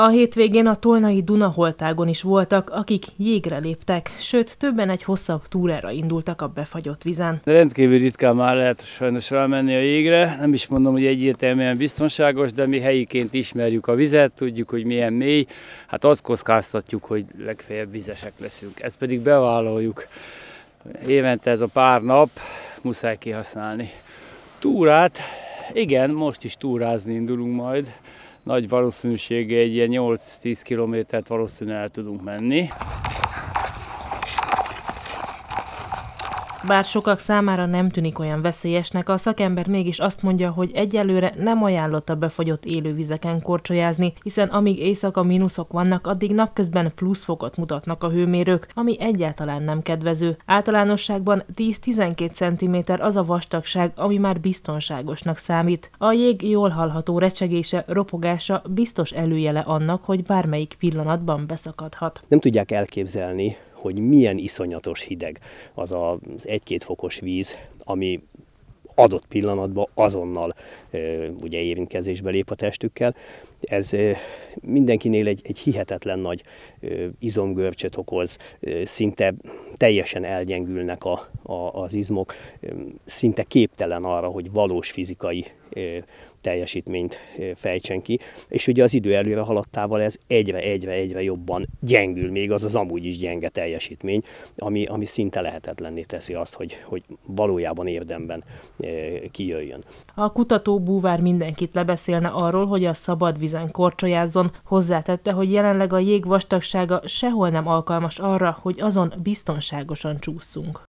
A hétvégén a Tolnai Dunaholtágon is voltak, akik jégre léptek, sőt többen egy hosszabb túrára indultak a befagyott vizen. Rendkívül ritkán már lehet sajnos elmenni a jégre, nem is mondom, hogy egyértelműen biztonságos, de mi helyiként ismerjük a vizet, tudjuk, hogy milyen mély, hát azt kockáztatjuk, hogy legfeljebb vizesek leszünk. Ezt pedig bevállaljuk. Évente ez a pár nap muszáj kihasználni. Túrát, igen, most is túrázni indulunk majd. Nagy valószínűséggel egy ilyen 8-10 kilométert valószínűleg el tudunk menni. Bár sokak számára nem tűnik olyan veszélyesnek, a szakember mégis azt mondja, hogy egyelőre nem ajánlott a befagyott élővizeken korcsolyázni, hiszen amíg éjszaka mínuszok vannak, addig napközben pluszfokot mutatnak a hőmérők, ami egyáltalán nem kedvező. Általánosságban 10-12 cm az a vastagság, ami már biztonságosnak számít. A jég jól hallható recsegése, ropogása biztos előjele annak, hogy bármelyik pillanatban beszakadhat. Nem tudják elképzelni, hogy milyen iszonyatos hideg az az egy-két fokos víz, ami adott pillanatban azonnal ugye érintkezésbe lép a testükkel. Ez mindenkinél egy, egy hihetetlen nagy izomgörcsöt okoz, szinte teljesen elgyengülnek a, a, az izmok, szinte képtelen arra, hogy valós fizikai teljesítményt fejtsen ki, és ugye az idő előre haladtával ez egyre, egyre, egyre jobban gyengül, még az az amúgy is gyenge teljesítmény, ami, ami szinte lehetetlenné teszi azt, hogy, hogy valójában érdemben kijöjjön. A kutató búvár mindenkit lebeszélne arról, hogy a szabad vizen korcsolyázzon, hozzátette, hogy jelenleg a jég vastagsága sehol nem alkalmas arra, hogy azon biztonságosan csúszunk.